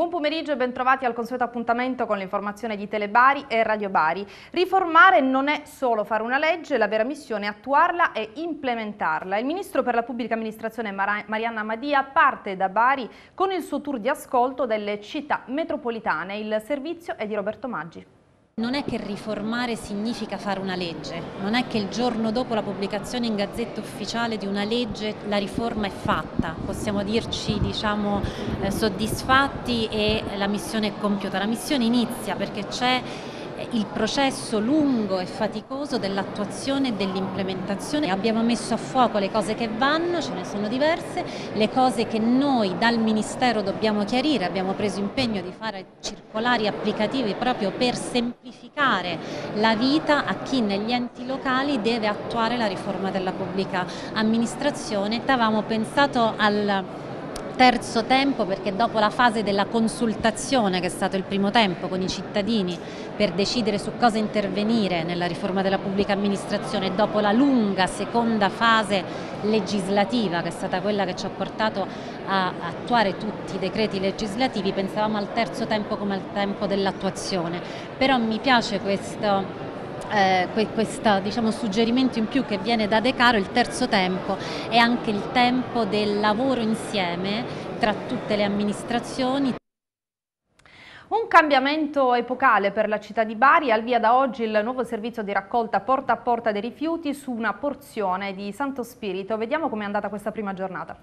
Buon pomeriggio e bentrovati al consueto appuntamento con l'informazione di Telebari e Radio Bari. Riformare non è solo fare una legge, la vera missione è attuarla e implementarla. Il Ministro per la Pubblica Amministrazione Marianna Madia parte da Bari con il suo tour di ascolto delle città metropolitane. Il servizio è di Roberto Maggi. Non è che riformare significa fare una legge, non è che il giorno dopo la pubblicazione in gazzetta ufficiale di una legge la riforma è fatta, possiamo dirci diciamo, eh, soddisfatti e la missione è compiuta. La missione inizia perché c'è il processo lungo e faticoso dell'attuazione e dell'implementazione. Abbiamo messo a fuoco le cose che vanno, ce ne sono diverse, le cose che noi dal Ministero dobbiamo chiarire, abbiamo preso impegno di fare circolari applicativi proprio per semplificare la vita a chi negli enti locali deve attuare la riforma della pubblica amministrazione. Avevamo pensato al terzo tempo perché dopo la fase della consultazione che è stato il primo tempo con i cittadini per decidere su cosa intervenire nella riforma della pubblica amministrazione dopo la lunga seconda fase legislativa che è stata quella che ci ha portato a attuare tutti i decreti legislativi pensavamo al terzo tempo come al tempo dell'attuazione. Però mi piace questo eh, questo diciamo, suggerimento in più che viene da De Caro, il terzo tempo è anche il tempo del lavoro insieme tra tutte le amministrazioni. Un cambiamento epocale per la città di Bari, al via da oggi il nuovo servizio di raccolta porta a porta dei rifiuti su una porzione di Santo Spirito. Vediamo com'è andata questa prima giornata.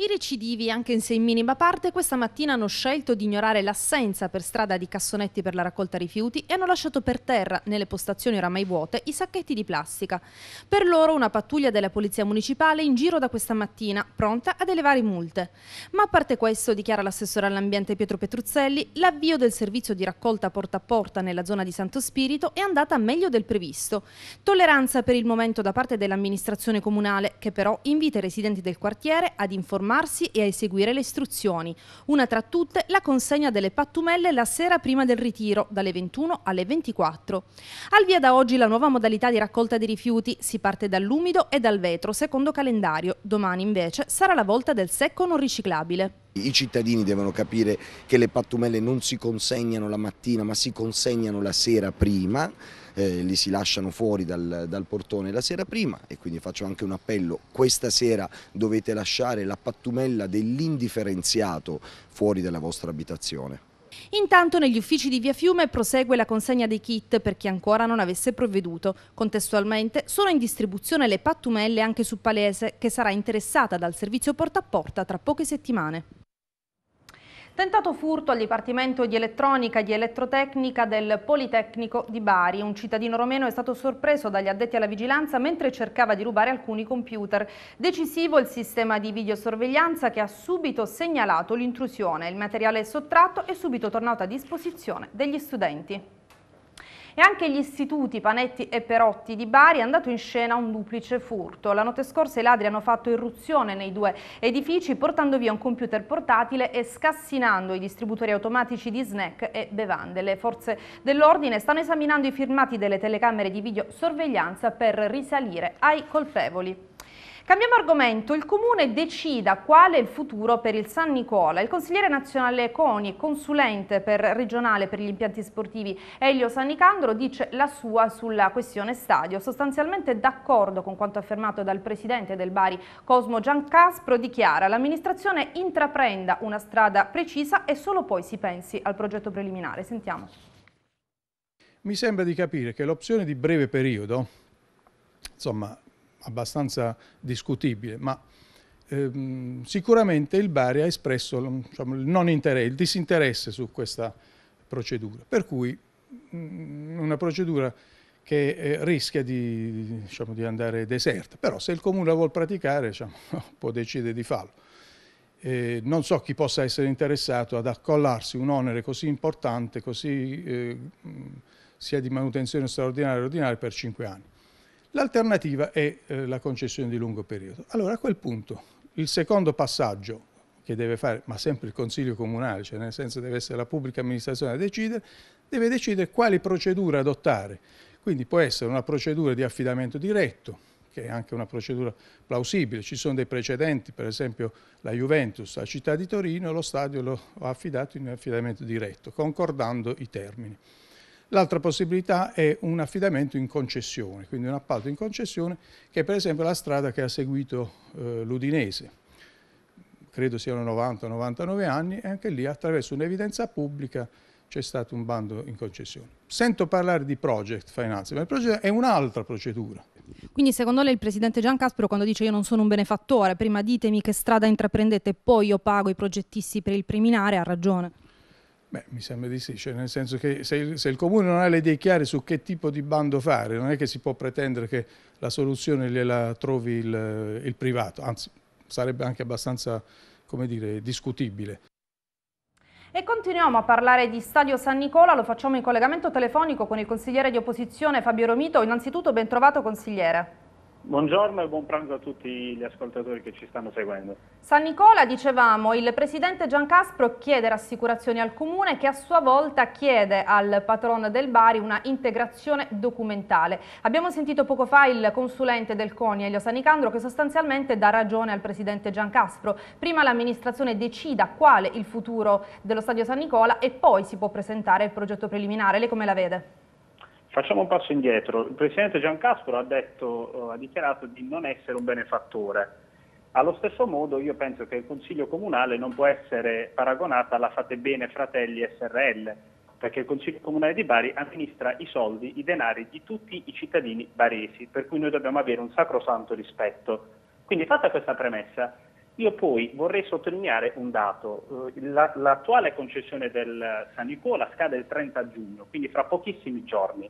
I recidivi, anche se in minima parte, questa mattina hanno scelto di ignorare l'assenza per strada di cassonetti per la raccolta rifiuti e hanno lasciato per terra, nelle postazioni oramai vuote, i sacchetti di plastica. Per loro una pattuglia della Polizia Municipale in giro da questa mattina, pronta ad elevare multe. Ma a parte questo, dichiara l'assessore all'ambiente Pietro Petruzzelli, l'avvio del servizio di raccolta porta a porta nella zona di Santo Spirito è andata meglio del previsto. Tolleranza per il momento da parte dell'amministrazione comunale, che però invita i residenti del quartiere ad informare informarsi e a eseguire le istruzioni. Una tra tutte la consegna delle pattumelle la sera prima del ritiro, dalle 21 alle 24. Al via da oggi la nuova modalità di raccolta dei rifiuti. Si parte dall'umido e dal vetro, secondo calendario. Domani invece sarà la volta del secco non riciclabile. I cittadini devono capire che le pattumelle non si consegnano la mattina ma si consegnano la sera prima, eh, li si lasciano fuori dal, dal portone la sera prima e quindi faccio anche un appello, questa sera dovete lasciare la pattumella dell'indifferenziato fuori dalla vostra abitazione. Intanto negli uffici di Via Fiume prosegue la consegna dei kit per chi ancora non avesse provveduto. Contestualmente sono in distribuzione le pattumelle anche su Palese che sarà interessata dal servizio porta a porta tra poche settimane. Tentato furto al Dipartimento di Elettronica e di Elettrotecnica del Politecnico di Bari. Un cittadino romeno è stato sorpreso dagli addetti alla vigilanza mentre cercava di rubare alcuni computer. Decisivo il sistema di videosorveglianza che ha subito segnalato l'intrusione. Il materiale è sottratto e subito tornato a disposizione degli studenti. E anche gli istituti Panetti e Perotti di Bari è andato in scena un duplice furto. La notte scorsa i ladri hanno fatto irruzione nei due edifici portando via un computer portatile e scassinando i distributori automatici di snack e bevande. Le forze dell'ordine stanno esaminando i firmati delle telecamere di videosorveglianza per risalire ai colpevoli. Cambiamo argomento, il Comune decida quale è il futuro per il San Nicola. Il consigliere nazionale Coni consulente per regionale per gli impianti sportivi Elio San Nicandro dice la sua sulla questione stadio. Sostanzialmente d'accordo con quanto affermato dal presidente del Bari Cosmo Giancaspro, dichiara l'amministrazione intraprenda una strada precisa e solo poi si pensi al progetto preliminare. Sentiamo. Mi sembra di capire che l'opzione di breve periodo, insomma abbastanza discutibile, ma ehm, sicuramente il Bari ha espresso diciamo, il, il, disinteresse su questa procedura, per cui mh, mm, una procedura che eh, rischia di, diciamo, di, andare deserta, però se il Comune la vuole praticare diciamo, può decidere di farlo. Eh, non so chi possa essere interessato ad accollarsi un onere così importante, così, eh, sia di manutenzione straordinaria e ordinaria per cinque anni. L'alternativa è eh, la concessione di lungo periodo. Allora a quel punto il secondo passaggio che deve fare, ma sempre il Consiglio Comunale, cioè nel senso deve essere la pubblica amministrazione a decidere, deve decidere quali procedure adottare. Quindi può essere una procedura di affidamento diretto, che è anche una procedura plausibile. Ci sono dei precedenti, per esempio la Juventus a Città di Torino, lo stadio lo ha affidato in affidamento diretto, concordando i termini. L'altra possibilità è un affidamento in concessione, quindi un appalto in concessione, che è per esempio la strada che ha seguito eh, l'Udinese. Credo siano 90-99 anni e anche lì attraverso un'evidenza pubblica c'è stato un bando in concessione. Sento parlare di project finance, ma il project è un'altra procedura. Quindi secondo lei il Presidente Giancaspro quando dice io non sono un benefattore, prima ditemi che strada intraprendete e poi io pago i progettisti per il preliminare, ha ragione? Beh, mi sembra di sì, cioè nel senso che se il, se il, comune non ha le idee chiare su che tipo di bando fare, non è che si può pretendere che la soluzione gliela trovi il, il privato, anzi sarebbe anche abbastanza, dire, discutibile. E continuiamo a parlare di Stadio San Nicola, lo facciamo in collegamento telefonico con il consigliere di opposizione Fabio Romito. Innanzitutto ben trovato consigliere. Buongiorno e buon pranzo a tutti gli ascoltatori che ci stanno seguendo. San Nicola, dicevamo, il presidente Giancaspro chiede rassicurazioni al comune che a sua volta chiede al patron del Bari una integrazione documentale. Abbiamo sentito poco fa il consulente del CONI, Elio Sanicandro, che sostanzialmente dà ragione al presidente Giancaspro. Prima l'amministrazione decida quale il futuro dello stadio San Nicola e poi si può presentare il progetto preliminare. Lei come la vede? Facciamo un passo indietro. Il Presidente Giancaspro ha, detto, eh, ha dichiarato di non essere un benefattore. Allo stesso modo io penso che il Consiglio Comunale non può essere paragonato alla Fate Bene Fratelli SRL, perché il Consiglio Comunale di Bari amministra i soldi, i denari di tutti i cittadini baresi, per cui noi dobbiamo avere un sacrosanto rispetto. Quindi fatta questa premessa, io poi vorrei sottolineare un dato, eh, l'attuale concessione del San Nicola scade il 30 giugno, quindi fra pochissimi giorni.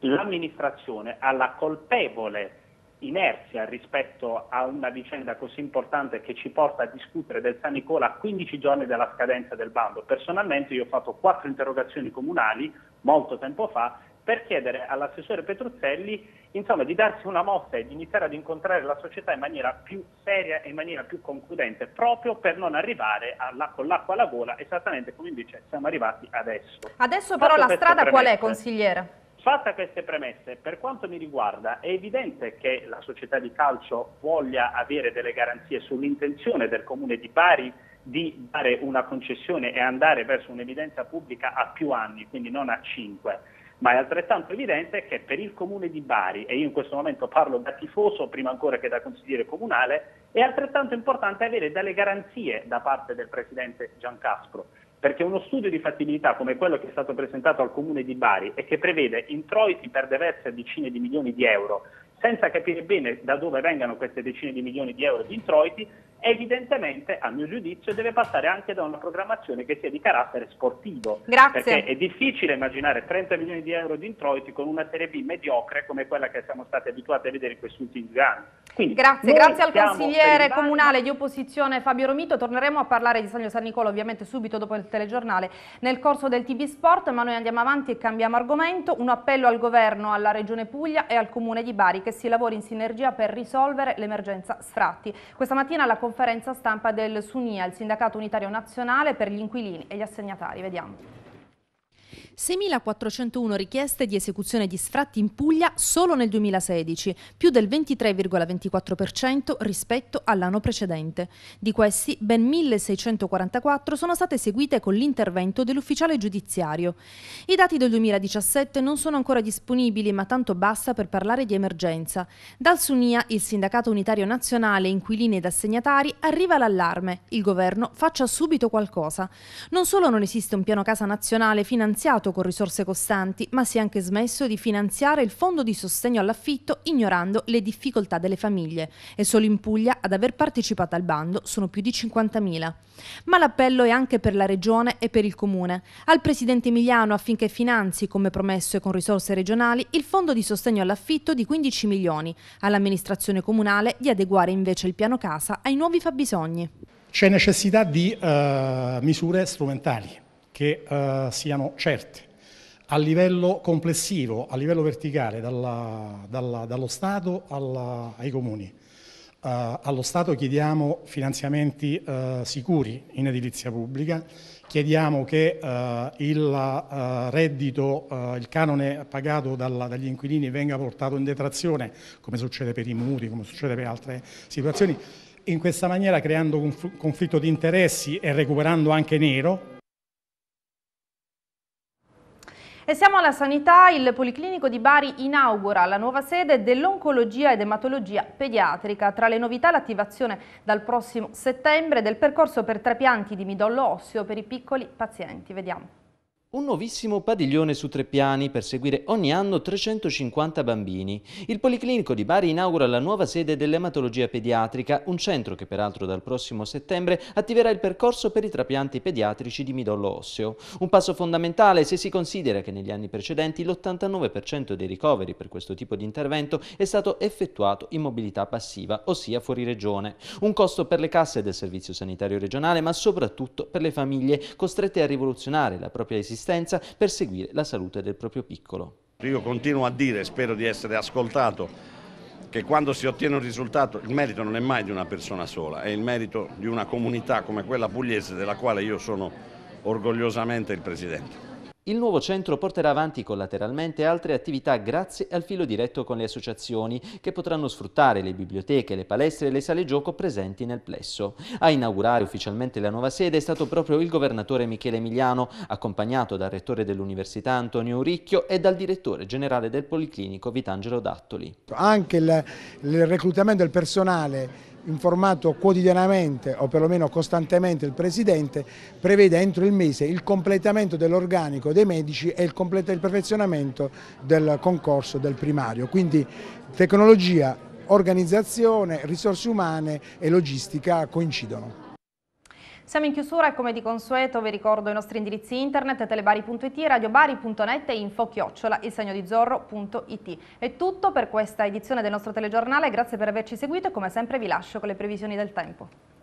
L'amministrazione ha la colpevole inerzia rispetto a una vicenda così importante che ci porta a discutere del San Nicola a 15 giorni dalla scadenza del bando. Personalmente io ho fatto quattro interrogazioni comunali molto tempo fa per chiedere all'assessore Petruzzelli insomma, di darsi una mossa e di iniziare ad incontrare la società in maniera più seria e in maniera più concludente, proprio per non arrivare alla, con l'acqua alla gola, esattamente come invece siamo arrivati adesso. Adesso però Fatto la strada premesse, qual è, consigliere? Fatta queste premesse, per quanto mi riguarda, è evidente che la società di calcio voglia avere delle garanzie sull'intenzione del Comune di Bari di dare una concessione e andare verso un'evidenza pubblica a più anni, quindi non a cinque ma è altrettanto evidente che per il comune di Bari, e io in questo momento parlo da tifoso prima ancora che da consigliere comunale, è altrettanto importante avere delle garanzie da parte del presidente Giancaspro, perché uno studio di fattibilità come quello che è stato presentato al comune di Bari e che prevede introiti per diverse decine di milioni di euro, senza capire bene da dove vengano queste decine di milioni di euro di introiti, evidentemente, a mio giudizio, deve passare anche da una programmazione che sia di carattere sportivo. Grazie. Perché è difficile immaginare 30 milioni di euro di introiti con una Serie B mediocre come quella che siamo stati abituati a vedere in questi ultimi due anni. Quindi, grazie, grazie al consigliere comunale di opposizione Fabio Romito. Torneremo a parlare di Sagno San Nicola ovviamente subito dopo il telegiornale nel corso del TV Sport, ma noi andiamo avanti e cambiamo argomento. Un appello al governo, alla Regione Puglia e al Comune di Bari che si lavori in sinergia per risolvere l'emergenza sfratti. Questa mattina la conferenza stampa del SUNIA, il Sindacato Unitario Nazionale per gli inquilini e gli assegnatari. Vediamo. 6.401 richieste di esecuzione di sfratti in Puglia solo nel 2016, più del 23,24% rispetto all'anno precedente. Di questi, ben 1.644 sono state eseguite con l'intervento dell'ufficiale giudiziario. I dati del 2017 non sono ancora disponibili, ma tanto basta per parlare di emergenza. Dal SUNIA, il Sindacato Unitario Nazionale Inquilini ed Assegnatari, arriva l'allarme. Il governo faccia subito qualcosa. Non solo non esiste un piano casa nazionale finanziato con risorse costanti, ma si è anche smesso di finanziare il fondo di sostegno all'affitto ignorando le difficoltà delle famiglie e solo in Puglia ad aver partecipato al bando sono più di 50.000. Ma l'appello è anche per la Regione e per il Comune, al Presidente Emiliano affinché finanzi, come promesso e con risorse regionali, il fondo di sostegno all'affitto di 15 milioni, all'amministrazione comunale di adeguare invece il piano casa ai nuovi fabbisogni. C'è necessità di uh, misure strumentali che uh, siano certe. A livello complessivo, a livello verticale, dalla, dalla, dallo Stato alla, ai comuni. Uh, allo Stato chiediamo finanziamenti uh, sicuri in edilizia pubblica, chiediamo che uh, il reddito, il canone pagato dalla, dagli inquilini venga portato in detrazione, come succede per i mutui, come succede per altre situazioni, in questa maniera creando un conflitto di interessi e recuperando anche nero, E siamo alla sanità, il Policlinico di Bari inaugura la nuova sede dell'oncologia ed ematologia pediatrica. Tra le novità l'attivazione dal prossimo settembre del percorso per trapianti di midollo osseo per i piccoli pazienti. Vediamo. Un nuovissimo padiglione su tre piani per seguire ogni anno 350 bambini. Il Policlinico di Bari inaugura la nuova sede dell'ematologia pediatrica, un centro che peraltro dal prossimo settembre attiverà il percorso per i trapianti pediatrici di midollo osseo. Un passo fondamentale se si considera che negli anni precedenti l'89% dei ricoveri per questo tipo di intervento è stato effettuato in mobilità passiva, ossia fuori regione. Un costo per le casse del Servizio Sanitario Regionale, ma soprattutto per le famiglie costrette a rivoluzionare la propria esistenza assistenza per seguire la salute del proprio piccolo. Io continuo a dire, spero di essere ascoltato, che quando si ottiene un risultato il merito non è mai di una persona sola, è il merito di una comunità come quella pugliese della quale io sono orgogliosamente il Presidente. Il nuovo centro porterà avanti collateralmente altre attività grazie al filo diretto con le associazioni che potranno sfruttare le biblioteche, le palestre e le sale gioco presenti nel plesso. A inaugurare ufficialmente la nuova sede è stato proprio il governatore Michele Emiliano, accompagnato dal rettore dell'Università Antonio Uricchio e dal direttore generale del Policlinico Vitangelo Dattoli. Anche il, il reclutamento del personale informato quotidianamente o perlomeno costantemente il Presidente, prevede entro il mese il completamento dell'organico dei medici e il, il perfezionamento del concorso del primario. Quindi tecnologia, organizzazione, risorse umane e logistica coincidono. Siamo in chiusura e come di consueto vi ricordo i nostri indirizzi internet telebari.it, radiobari.net e info-chiocciola il segno di zorro.it. È tutto per questa edizione del nostro telegiornale, grazie per averci seguito e come sempre vi lascio con le previsioni del tempo.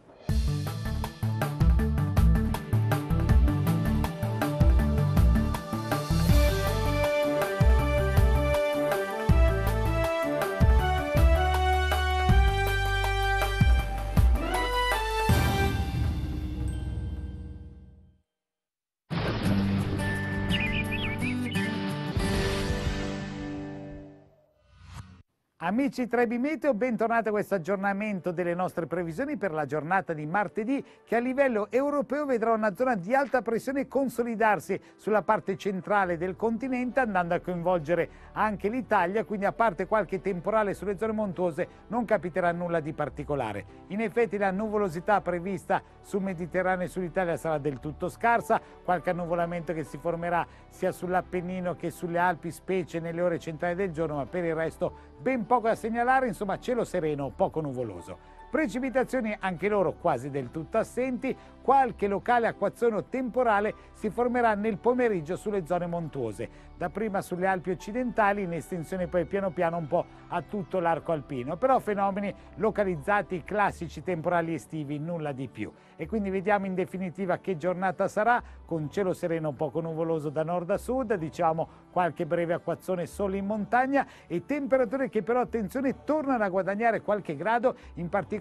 Amici Trebi Meteo, bentornati a questo aggiornamento delle nostre previsioni per la giornata di martedì che a livello europeo vedrà una zona di alta pressione consolidarsi sulla parte centrale del continente andando a coinvolgere anche l'Italia, quindi a parte qualche temporale sulle zone montuose non capiterà nulla di particolare. In effetti la nuvolosità prevista sul Mediterraneo e sull'Italia sarà del tutto scarsa, qualche annuvolamento che si formerà sia sull'Appennino che sulle Alpi, specie nelle ore centrali del giorno, ma per il resto ben poco da segnalare, insomma cielo sereno, poco nuvoloso. Precipitazioni anche loro quasi del tutto assenti, qualche locale acquazzone temporale si formerà nel pomeriggio sulle zone montuose, dapprima sulle Alpi occidentali, in estensione poi piano piano un po' a tutto l'arco alpino, però fenomeni localizzati classici temporali estivi, nulla di più. E quindi vediamo in definitiva che giornata sarà, con cielo sereno poco nuvoloso da nord a sud, diciamo qualche breve acquazzone solo in montagna e temperature che però attenzione tornano a guadagnare qualche grado, in particolare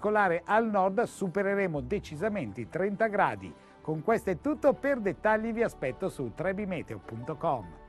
al nord supereremo decisamente i 30 gradi gradi. Con questo è tutto, per dettagli vi aspetto su trebimeteo.com.